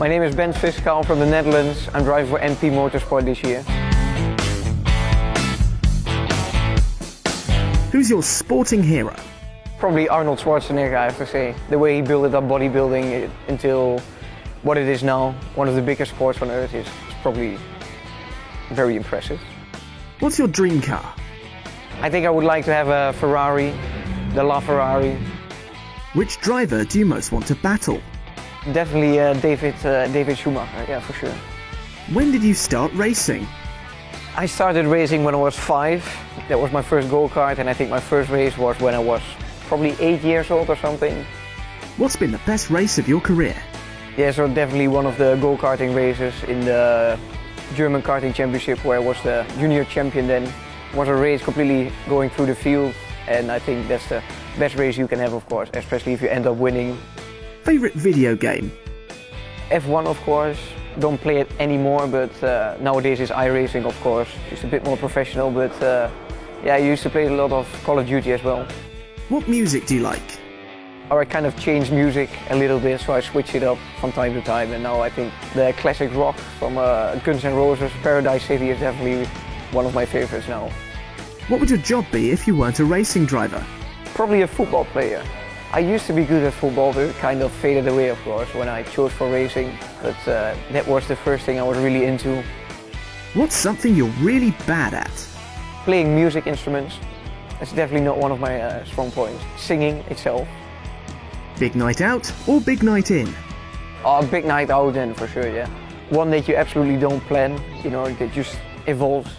My name is Bent Viscaal I'm from the Netherlands. I'm driving for MP Motorsport this year. Who's your sporting hero? Probably Arnold Schwarzenegger, I have to say. The way he built up bodybuilding until what it is now, one of the biggest sports on earth, is probably very impressive. What's your dream car? I think I would like to have a Ferrari, the LaFerrari. Which driver do you most want to battle? Definitely uh, David, uh, David Schumacher, yeah, for sure. When did you start racing? I started racing when I was five. That was my first go-kart and I think my first race was when I was probably eight years old or something. What's been the best race of your career? Yeah, so definitely one of the go-karting races in the German Karting Championship where I was the junior champion then. It was a race completely going through the field and I think that's the best race you can have of course, especially if you end up winning. Favorite video game? F1 of course, don't play it anymore but uh, nowadays it's iRacing of course, it's a bit more professional but uh, yeah I used to play a lot of Call of Duty as well. What music do you like? Or I kind of change music a little bit so I switch it up from time to time and now I think the classic rock from uh, Guns N' Roses, Paradise City is definitely one of my favorites now. What would your job be if you weren't a racing driver? Probably a football player. I used to be good at football, but it kind of faded away, of course, when I chose for racing. But uh, that was the first thing I was really into. What's something you're really bad at? Playing music instruments. That's definitely not one of my uh, strong points. Singing itself. Big night out or big night in? Oh, big night out then, for sure, yeah. One that you absolutely don't plan, you know, that just evolves.